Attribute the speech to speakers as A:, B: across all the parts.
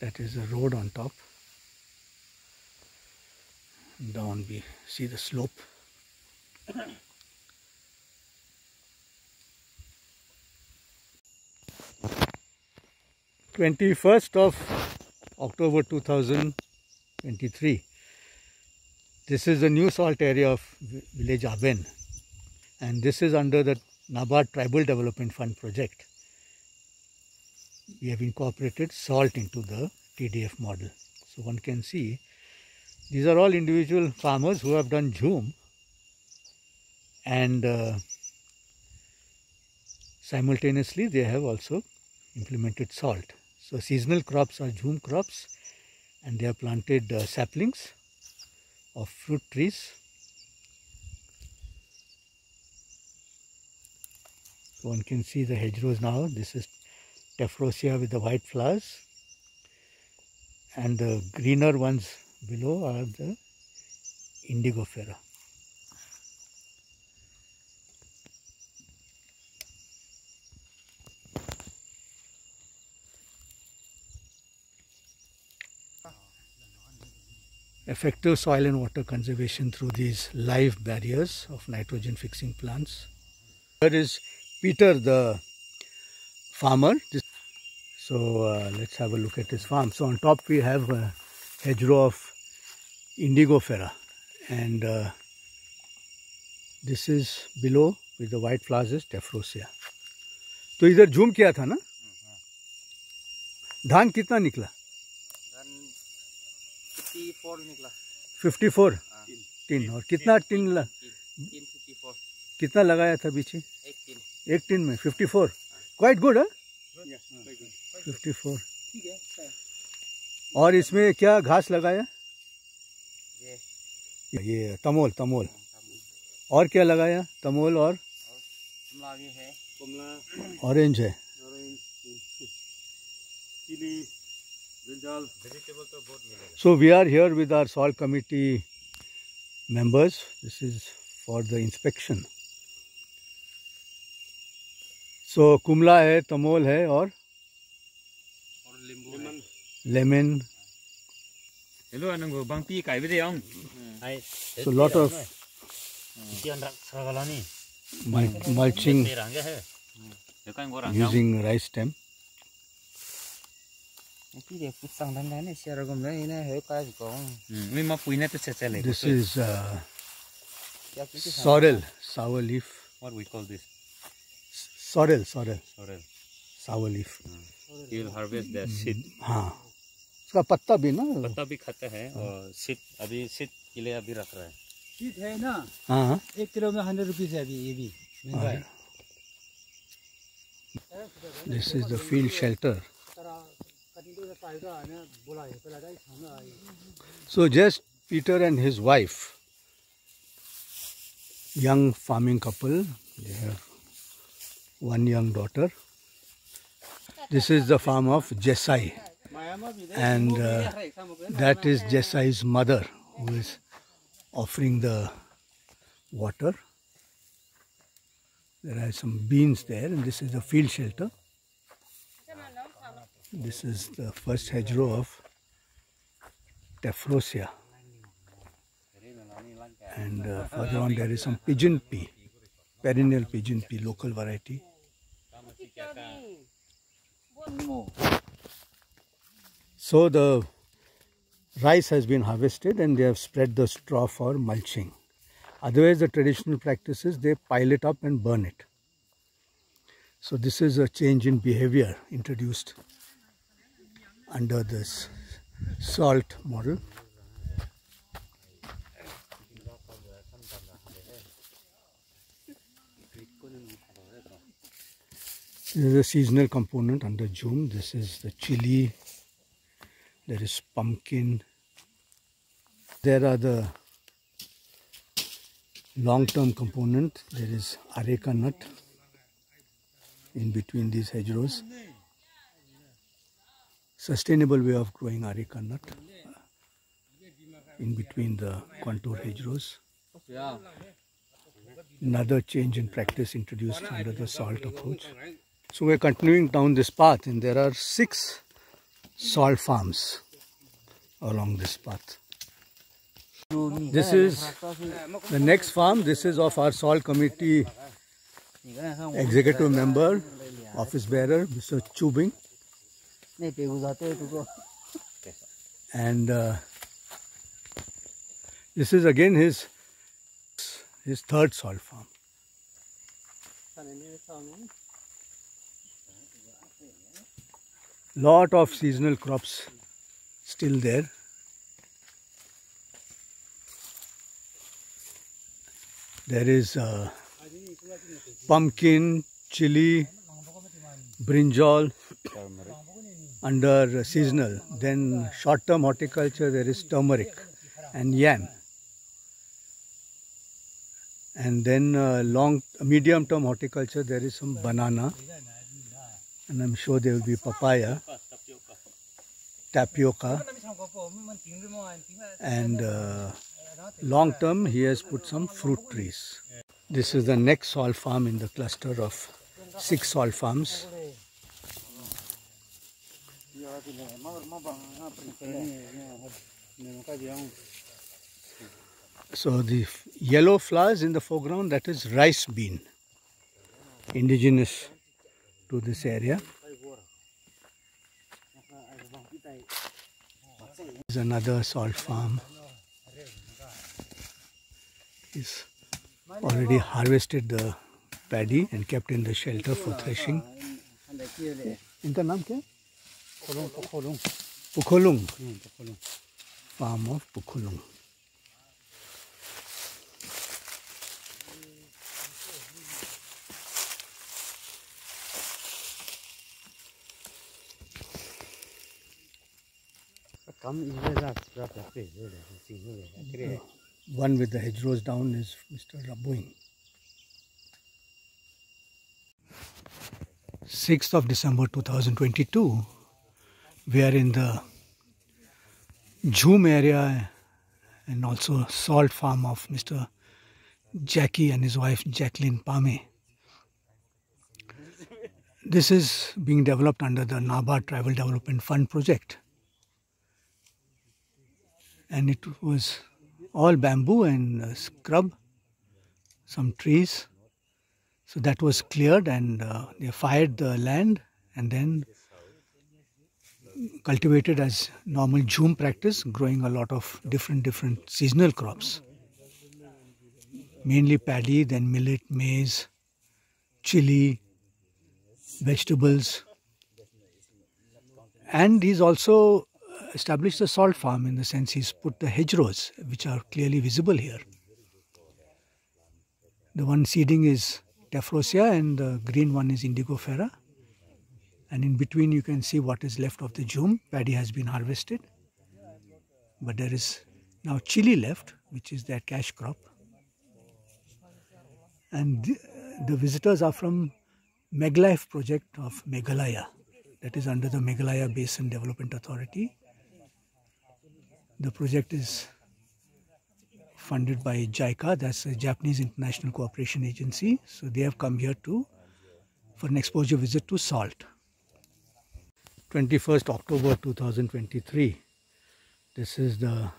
A: That is a road on top. Down we see the slope. 21st of October 2023. This is the new salt area of village Aben and this is under the NABARD Tribal Development Fund project. We have incorporated salt into the TDF model. So one can see these are all individual farmers who have done jhum and uh, simultaneously they have also implemented salt. So seasonal crops are jhum crops and they have planted uh, saplings of fruit trees. So one can see the hedgerows now. This is Tephrosia with the white flowers and the greener ones below are the Indigofera. effective soil and water conservation through these live barriers of nitrogen fixing plants. Here is Peter the farmer. So uh, let's have a look at his farm. So on top we have a hedgerow of indigofera and uh, this is below with the white flowers is tephrosia. तो इधर झूम किया था ना धान कितना निकला fifty four tin और कितना टिन ल... कितना लगाया था पीछे एक टिन में फिफ्टी फोर क्वाइट गुड है फिफ्टी फोर और इसमें क्या घास लगाया ये। तमोल तमोल। और क्या लगाया तमोल और? ऑरेंज है। So we are here with our salt committee members this is for the inspection so कुमला है तमोल है और lemon.
B: Hello anong bang pi kai bide ong.
A: So lot of mulching using rice stem.
C: This
A: is uh, sorrel, sour leaf.
B: What we call this?
A: Sorrel, sorrel.
B: Sorrel.
A: Sour leaf. उसका पत्ता भी ना?
B: पत्ता भी खाता है और सीत अभी सीत के लिए अभी रख रहा है।
C: एक किलो में हंड्रेड रुपीज़ है अभी ये भी।
A: This is the field shelter so just Peter and his wife young farming couple one young daughter This is the farm of Jessai and uh, that is Jessai's mother who is offering the water. There are some beans there and this is the field shelter. This is the first hedgerow of Tephrosia. And uh, further on there is some pigeon pea, perennial pigeon pea, local variety. So the rice has been harvested and they have spread the straw for mulching. Otherwise the traditional practice is they pile it up and burn it. So this is a change in behavior introduced under this salt model. This is a seasonal component under jhum. This is the chili. There is pumpkin. There are the long-term component. There is areca nut in between these hedgerows sustainable way of growing areca nut uh, in between the contour hedgerows. Another change in practice introduced under the salt approach. So we're continuing down this path and there are six salt farms along this path. This is the next farm. This is of our salt committee executive member, office bearer, Mr. Chubing. And uh, this is again his his third salt farm. Lot of seasonal crops still there. There is uh, pumpkin, chili, brinjal under seasonal. Then short term horticulture there is turmeric and yam. And then uh, long medium term horticulture there is some banana and I'm sure there will be papaya, tapioca and uh, long term he has put some fruit trees. This is the next salt farm in the cluster of six salt farms. So the yellow flowers in the foreground that is rice bean indigenous to this area. Is another salt farm. Is already harvested the paddy and kept in the shelter for threshing. इनका नाम क्या पुखोलुंग farm of Pukhulung. One with the hedgerows down is Mr. Rabuing. 6th of December 2022, we are in the Jhum area and also salt farm of Mr. Jackie and his wife Jacqueline Pame. This is being developed under the NABARD Tribal Development Fund project. And it was all bamboo and uh, scrub, some trees. So that was cleared and uh, they fired the land and then cultivated as normal Jhum practice, growing a lot of different different seasonal crops. Mainly paddy, then millet, maize, chili, vegetables. And he's also established a salt farm in the sense he's put the hedgerows, which are clearly visible here. The one seeding is Tephrosia and the green one is Indigofera and in between you can see what is left of the jhum paddy has been harvested but there is now chili left which is their cash crop and the, the visitors are from Meglife project of Meghalaya that is under the Meghalaya Basin Development Authority. The project is funded by JICA, that's a Japanese International Cooperation Agency. So they have come here to for an exposure visit to salt. 21st October 2023. This is the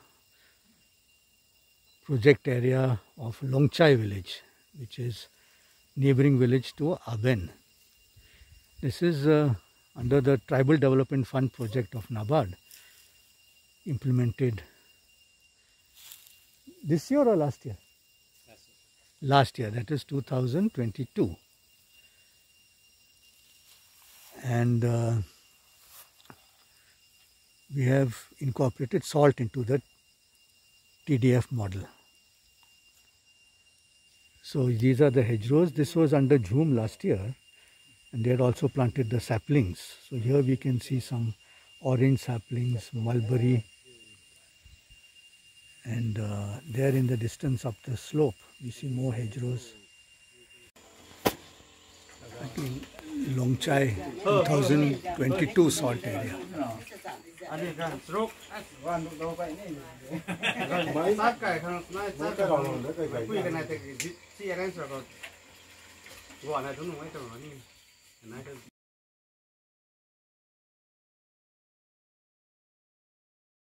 A: project area of Longchai village, which is neighboring village to Aben. This is uh, under the Tribal Development Fund project of NABARD, implemented this year or last year? Last year, that is 2022. And uh, we have incorporated salt into the TDF model. So these are the hedgerows. This was under Jhum last year and they had also planted the saplings. So here we can see some orange saplings, mulberry and uh, there in the distance up the slope we see more hedgerows. Longchai 2022 salt area.